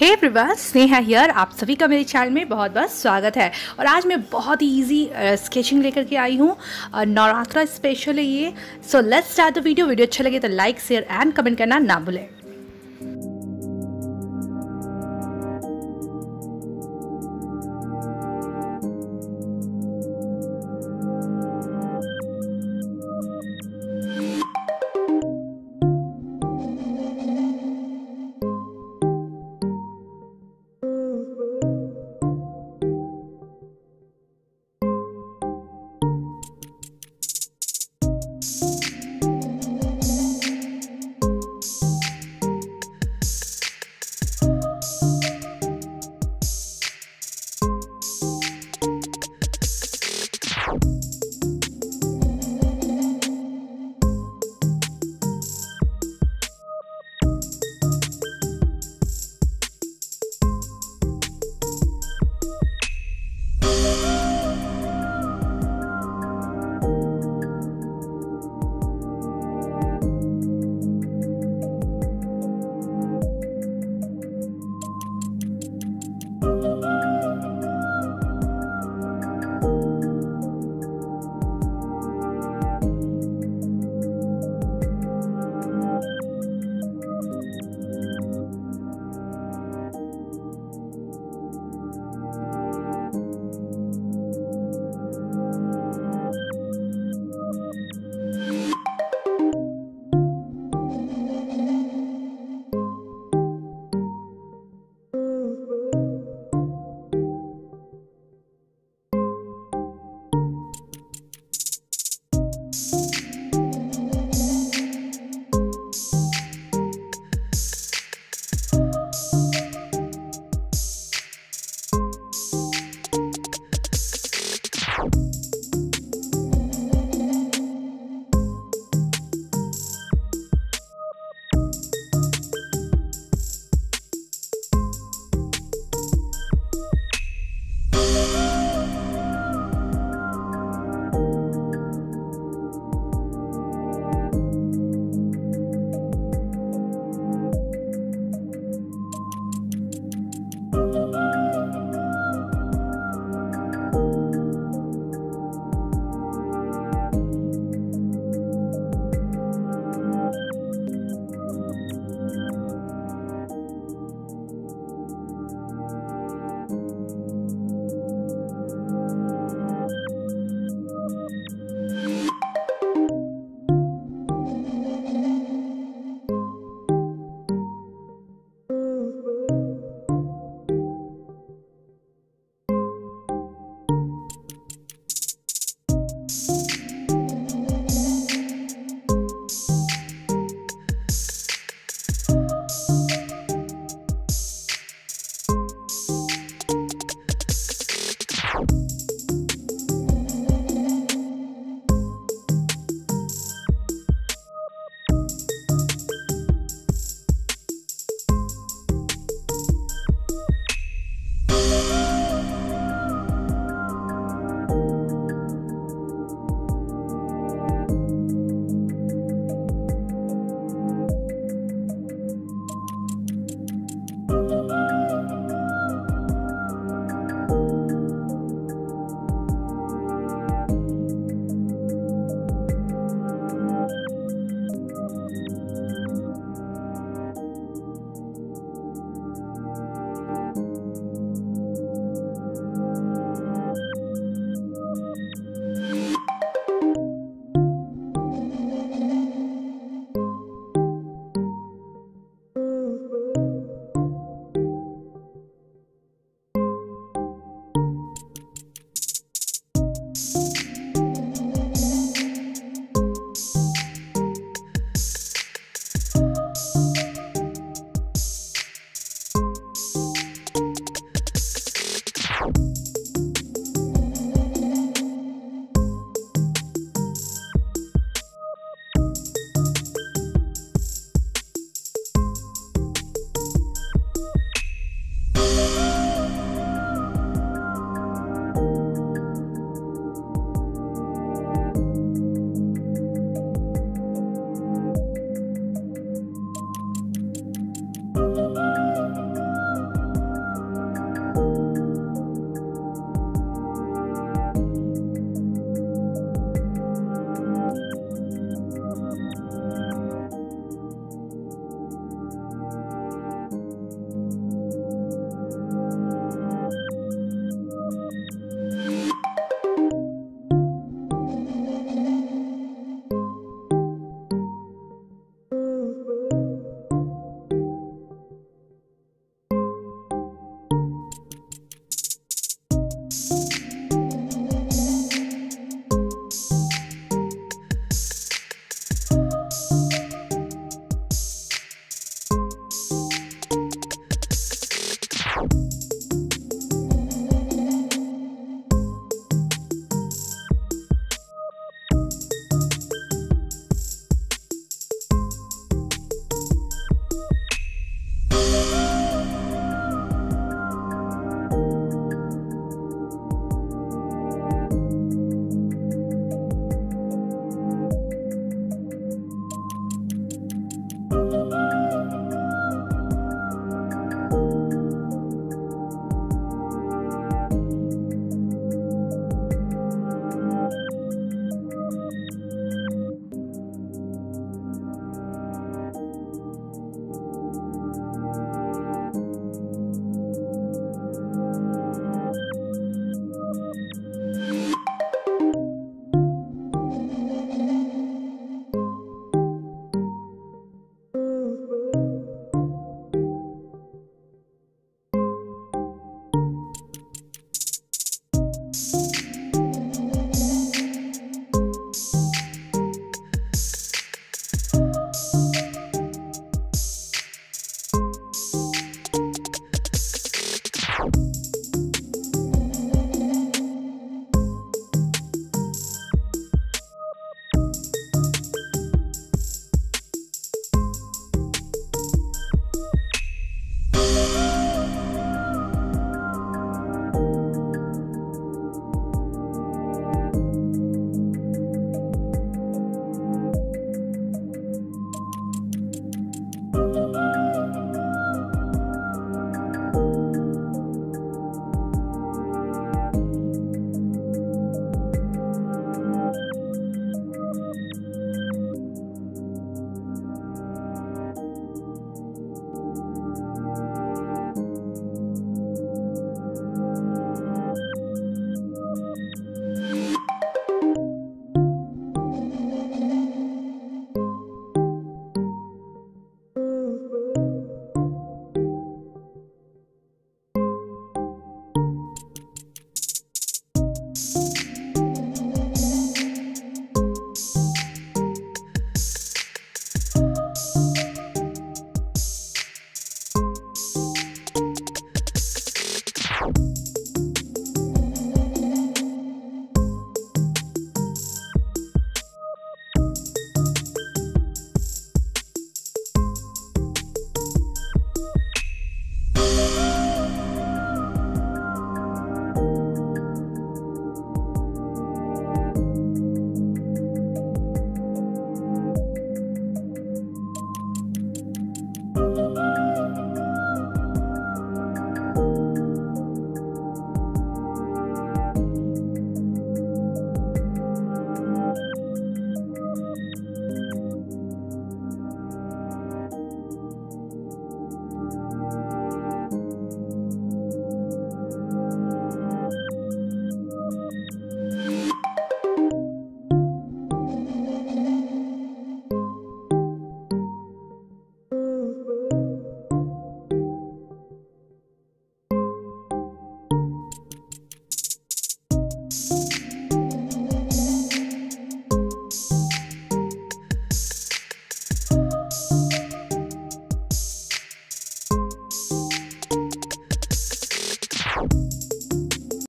Hey everyone Sneha here आप सभी का मेरे चैनल में बहुत बहुत स्वागत है। और आज मैं बहुत ही ईजी स्केचिंग uh, लेकर के आई हूँ। नवरात्रा स्पेशल है ये। So let's start the video video अच्छा लगे तो लाइक शेयर एंड कमेंट करना ना भूलें।